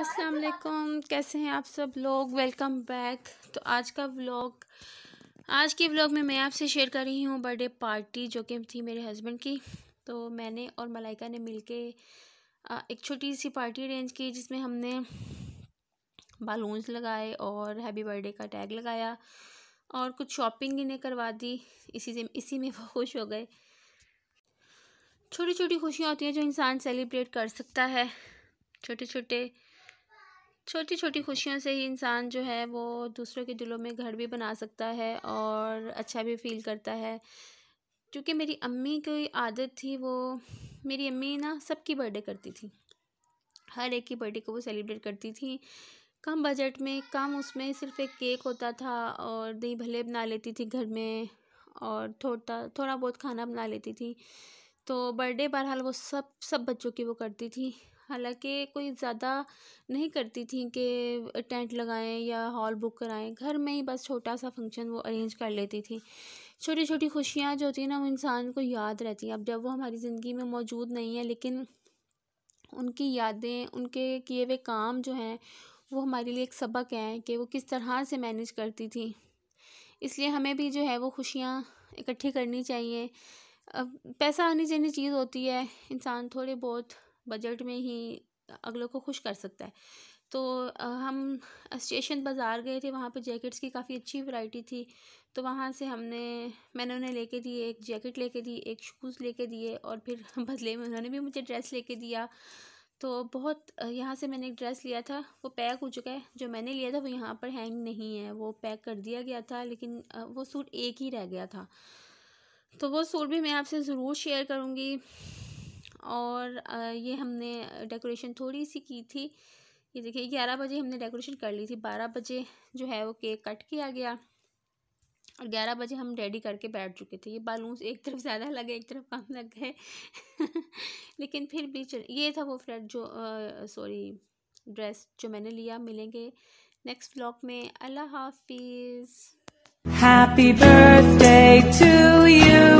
अस्सलाम वालेकुम, कैसे हैं आप सब लोग? वेलकम बैक तो आज का व्लॉग आज के व्लॉग में मैं आपसे शेयर कर रही हूँ बर्थडे पार्टी जो कि थी मेरे हस्बैंड की। तो मैंने और मलाइका ने मिलके एक छोटी सी पार्टी अरेंज की जिसमें हमने बालून्स लगाए और हैप्पी बर्थडे का टैग लगाया और कुछ शॉपिंग इन्हें करवा दी। इसी से, इसी में वो खुश हो गए। छोटी छोटी खुशियाँ होती हैं जो इंसान सेलिब्रेट कर सकता है। छोटे छोटे छोटी छोटी खुशियों से ही इंसान जो है, वो दूसरों के दिलों में घर भी बना सकता है और अच्छा भी फील करता है। क्योंकि मेरी अम्मी की आदत थी, वो मेरी अम्मी ना सबकी बर्थडे करती थी। हर एक की बर्थडे को वो सेलिब्रेट करती थी। कम बजट में, कम उसमें सिर्फ़ एक केक होता था और दही भले बना लेती थी घर में और थोड़ा थोड़ा बहुत खाना बना लेती थी। तो बर्थडे बहरहाल वो सब सब बच्चों की वो करती थी। हालाँकि कोई ज़्यादा नहीं करती थी कि टेंट लगाएँ या हॉल बुक कराएँ, घर में ही बस छोटा सा फ़ंक्शन वो अरेंज कर लेती थी। छोटी छोटी खुशियाँ जो होती हैं ना, वो इंसान को याद रहती हैं। अब जब वो हमारी ज़िंदगी में मौजूद नहीं है, लेकिन उनकी यादें, उनके किए हुए काम जो हैं, वो हमारे लिए एक सबक है कि वो किस तरह से मैनेज करती थी। इसलिए हमें भी जो है वो खुशियाँ इकट्ठी करनी चाहिए। अब पैसा आनी जानी चीज़ होती है, इंसान थोड़े बहुत बजट में ही अगलों को खुश कर सकता है। तो हम स्टेशन बाज़ार गए थे, वहाँ पे जैकेट्स की काफ़ी अच्छी वैरायटी थी। तो वहाँ से हमने, मैंने उन्हें लेके दी एक जैकेट लेके दी, एक शूज़ लेके दिए और फिर बदले में उन्होंने भी मुझे ड्रेस लेके दिया। तो बहुत यहाँ से मैंने एक ड्रेस लिया था, वो पैक हो चुका है। जो मैंने लिया था, वो यहाँ पर हैंग नहीं है, वो पैक कर दिया गया था, लेकिन वो सूट एक ही रह गया था। तो वो सूट भी मैं आपसे ज़रूर शेयर करूँगी। और ये हमने डेकोरेशन थोड़ी सी की थी। ये देखिए, ग्यारह बजे हमने डेकोरेशन कर ली थी। बारह बजे जो है वो केक कट किया गया और ग्यारह बजे हम रेडी करके बैठ चुके थे। ये बालून्स एक तरफ़ ज़्यादा लगे, एक तरफ़ कम लग गए। लेकिन फिर भी चल, ये था वो फ्रेड जो सॉरी, ड्रेस जो मैंने लिया, मिलेंगे नेक्स्ट ब्लॉग में। अल्लाह हाफिज़। Happy birthday to you